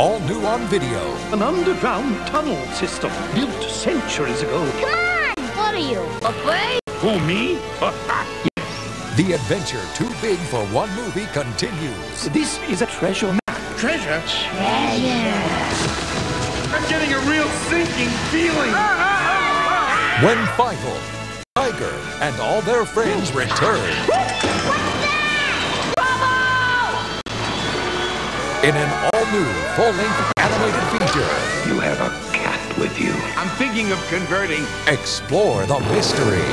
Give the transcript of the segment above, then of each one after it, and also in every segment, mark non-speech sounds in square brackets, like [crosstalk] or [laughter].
All new on video. An underground tunnel system built centuries ago. Come on! What are you, a bird? Who, me? [laughs] The adventure too big for one movie continues. This is a treasure map. Treasure? Treasure. I'm getting a real sinking feeling. When Fievel, Tiger, and all their friends return. In an all-new, full-length animated feature, You have a cat with you. I'm thinking of converting. explore the mystery.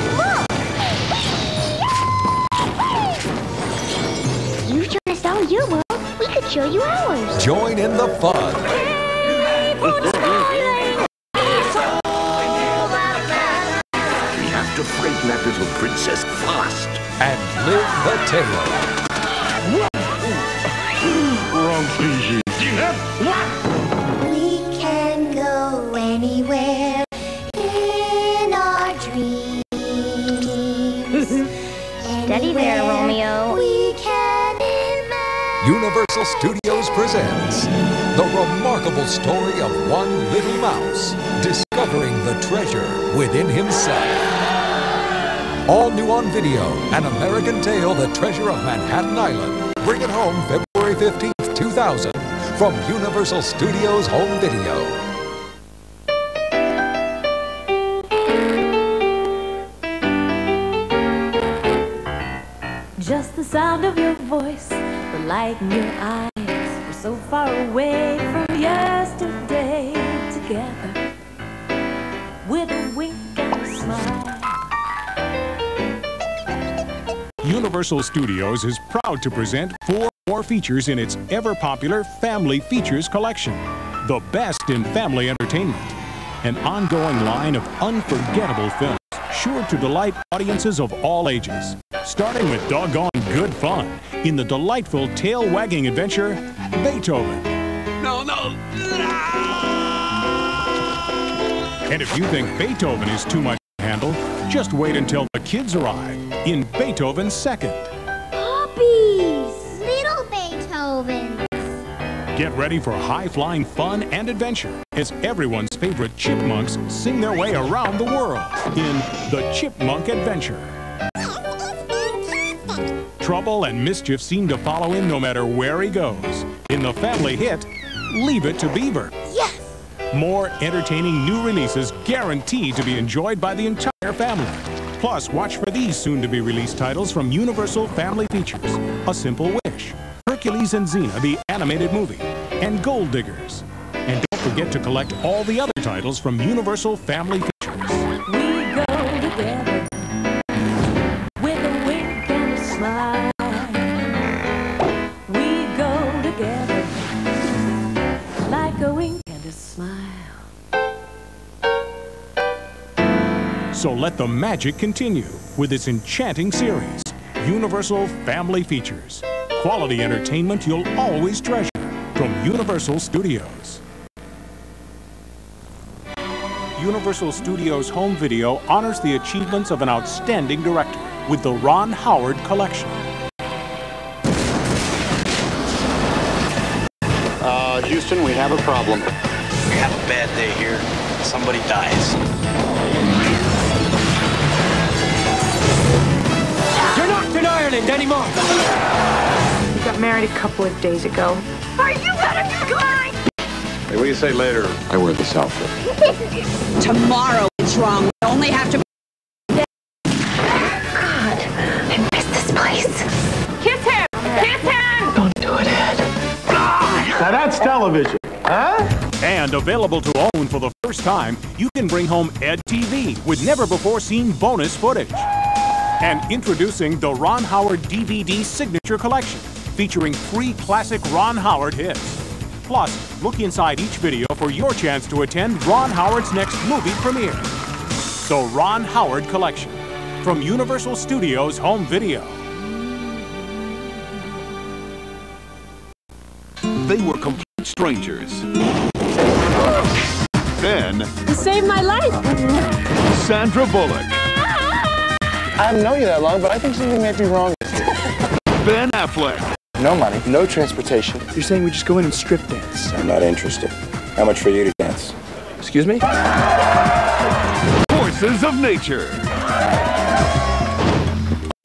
You showed us all your world. We could show you ours. Join in the fun. We have to find that little princess fast. and live the tale. Wrong species. We can go anywhere in our dreams. [laughs] Steady there, Romeo. We can imagine. Universal Studios presents the remarkable story of one little mouse discovering the treasure within himself. All new on video, An American Tail, The Treasure of Manhattan Island. Bring it home February 15th, 2000 from Universal Studios Home Video. Just the sound of your voice, the light in your eyes. We're so far away from yesterday together. With a wink and a smile. Universal Studios is proud to present four more features in its ever popular Family Features collection. The best in family entertainment. An ongoing line of unforgettable films, sure to delight audiences of all ages. Starting with doggone good fun in the delightful tail wagging adventure, Beethoven. No, no. no! And if you think Beethoven is too much to handle, just wait until the kids arrive in Beethoven Second. Puppies. Get ready for high-flying fun and adventure as everyone's favorite chipmunks sing their way around the world in The Chipmunk Adventure. Trouble and mischief seem to follow him no matter where he goes. In the family hit, Leave It to Beaver. Yes. More entertaining new releases guaranteed to be enjoyed by the entire family. Plus, watch for these soon-to-be released titles from Universal Family Features. A Simple Wish, Hercules and Xena, the animated movie, and Gold Diggers. And don't forget to collect all the other titles from Universal Family Features. We go together. With a wink and a smile. We go together. Like a wink and a smile. So let the magic continue with its enchanting series, Universal Family Features. Quality entertainment you'll always treasure from Universal Studios. Universal Studios Home Video honors the achievements of an outstanding director with the Ron Howard Collection. Uh, Houston, we have a problem. We have a bad day here. Somebody dies. You're not in Ireland anymore. We got married a couple of days ago. Are you out of your mind? Hey, what do you say later? I wear this outfit. [laughs] Tomorrow it's wrong. We only have to. God, I miss this place. Kiss him! Kiss him! Don't do it, Ed. Now that's television, huh? And available to own for the first time, you can bring home EDtv with never before seen bonus footage. And introducing the Ron Howard DVD Signature Collection, featuring three classic Ron Howard hits. Plus, look inside each video for your chance to attend Ron Howard's next movie premiere. The Ron Howard Collection from Universal Studios Home Video. They were complete strangers. Then, You saved my life. Sandra Bullock, I haven't known you that long, but I think something may be wrong. Ben Affleck, No money, no transportation. You're saying we just go in and strip dance? I'm not interested. How much for you to dance? Excuse me? Forces of Nature.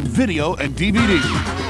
Video and DVD.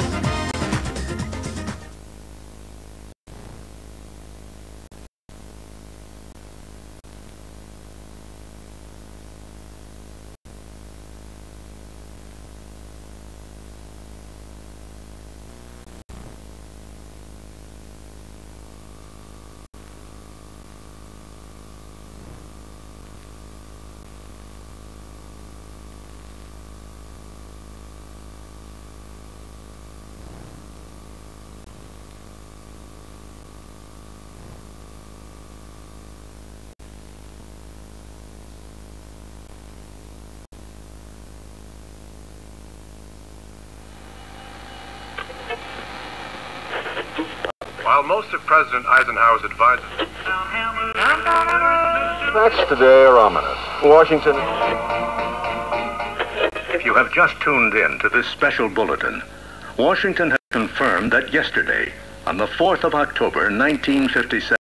While most of President Eisenhower's advisors. Facts today are ominous. Washington. If you have just tuned in to this special bulletin, Washington has confirmed that yesterday, on the 4th of October, 1957,